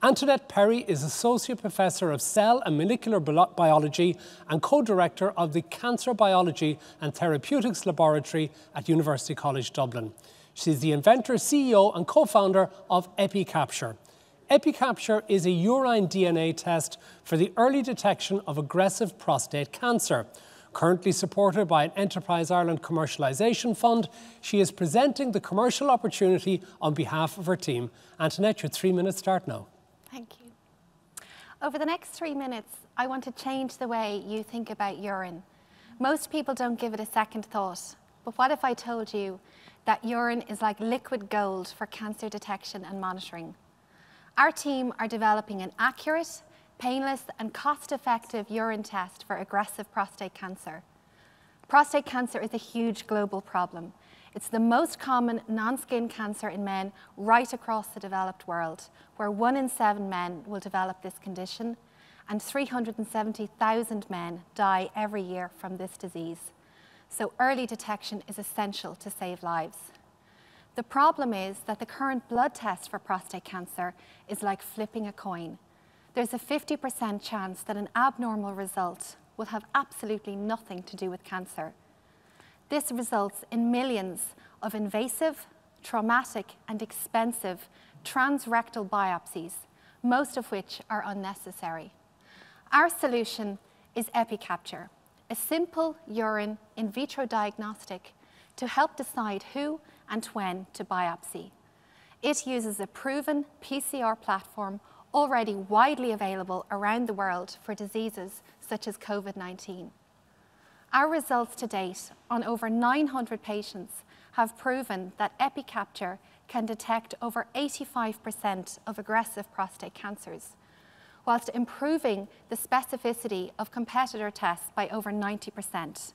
Antoinette Perry is Associate Professor of Cell and Molecular Biology and co-director of the Cancer Biology and Therapeutics Laboratory at University College Dublin. She's the inventor, CEO and co-founder of EpiCapture. EpiCapture is a urine DNA test for the early detection of aggressive prostate cancer. Currently supported by an Enterprise Ireland commercialisation fund, she is presenting the commercial opportunity on behalf of her team. Antoinette, your three minutes start now. Thank you. Over the next three minutes, I want to change the way you think about urine. Most people don't give it a second thought. But what if I told you that urine is like liquid gold for cancer detection and monitoring? Our team are developing an accurate, painless and cost-effective urine test for aggressive prostate cancer. Prostate cancer is a huge global problem. It's the most common non-skin cancer in men right across the developed world, where one in seven men will develop this condition, and 370,000 men die every year from this disease. So early detection is essential to save lives. The problem is that the current blood test for prostate cancer is like flipping a coin there's a 50% chance that an abnormal result will have absolutely nothing to do with cancer. This results in millions of invasive, traumatic and expensive transrectal biopsies, most of which are unnecessary. Our solution is EpiCapture, a simple urine in vitro diagnostic to help decide who and when to biopsy. It uses a proven PCR platform already widely available around the world for diseases such as COVID-19. Our results to date on over 900 patients have proven that EpiCapture can detect over 85% of aggressive prostate cancers, whilst improving the specificity of competitor tests by over 90%.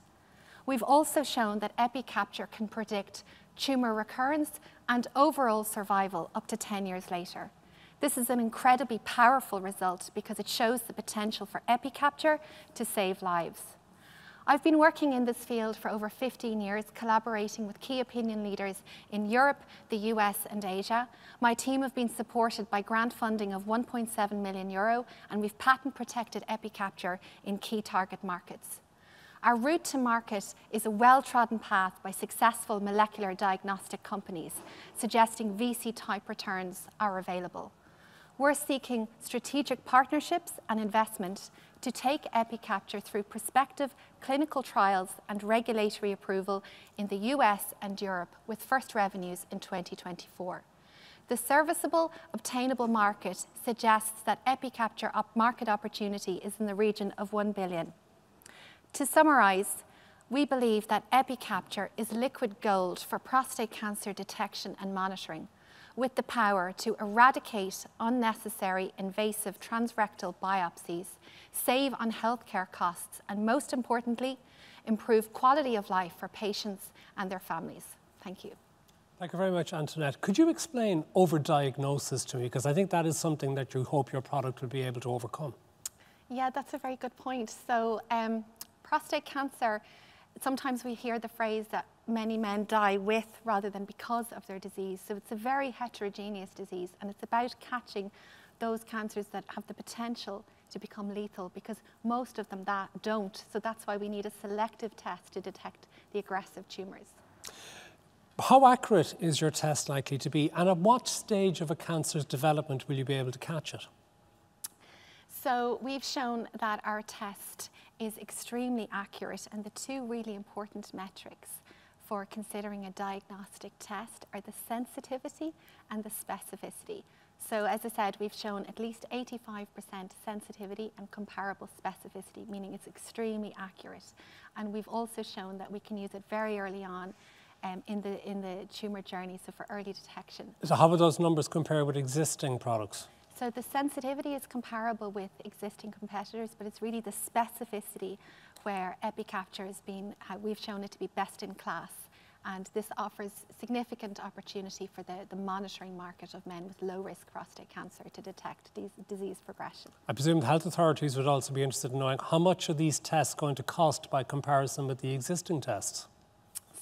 We've also shown that EpiCapture can predict tumour recurrence and overall survival up to 10 years later. This is an incredibly powerful result because it shows the potential for EpiCapture to save lives. I've been working in this field for over 15 years, collaborating with key opinion leaders in Europe, the US and Asia. My team have been supported by grant funding of 1.7 million euro and we've patent protected EpiCapture in key target markets. Our route to market is a well-trodden path by successful molecular diagnostic companies, suggesting VC-type returns are available we're seeking strategic partnerships and investment to take EpiCapture through prospective clinical trials and regulatory approval in the US and Europe with first revenues in 2024. The serviceable obtainable market suggests that EpiCapture op market opportunity is in the region of 1 billion. To summarise, we believe that EpiCapture is liquid gold for prostate cancer detection and monitoring with the power to eradicate unnecessary invasive transrectal biopsies, save on healthcare costs, and most importantly, improve quality of life for patients and their families. Thank you. Thank you very much, Antoinette. Could you explain overdiagnosis to me? Because I think that is something that you hope your product will be able to overcome. Yeah, that's a very good point. So um, prostate cancer, sometimes we hear the phrase that many men die with rather than because of their disease. So it's a very heterogeneous disease and it's about catching those cancers that have the potential to become lethal because most of them that don't. So that's why we need a selective test to detect the aggressive tumours. How accurate is your test likely to be and at what stage of a cancer's development will you be able to catch it? So we've shown that our test is extremely accurate and the two really important metrics for considering a diagnostic test are the sensitivity and the specificity. So as I said, we've shown at least 85% sensitivity and comparable specificity, meaning it's extremely accurate. And we've also shown that we can use it very early on um, in, the, in the tumour journey, so for early detection. So how would those numbers compare with existing products? So the sensitivity is comparable with existing competitors, but it's really the specificity where EpiCapture has been, how we've shown it to be best in class. And this offers significant opportunity for the, the monitoring market of men with low risk prostate cancer to detect these disease progression. I presume the health authorities would also be interested in knowing how much are these tests going to cost by comparison with the existing tests?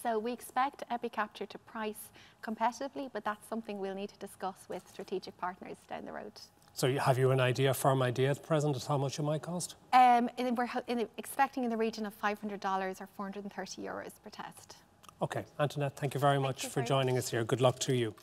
So we expect EpiCapture to price competitively, but that's something we'll need to discuss with strategic partners down the road. So have you an idea, firm idea at present as how much it might cost? Um, we're in the- expecting in the region of $500 or 430 euros per test. Okay, Antoinette, thank you very much you for very joining us here. Good luck to you.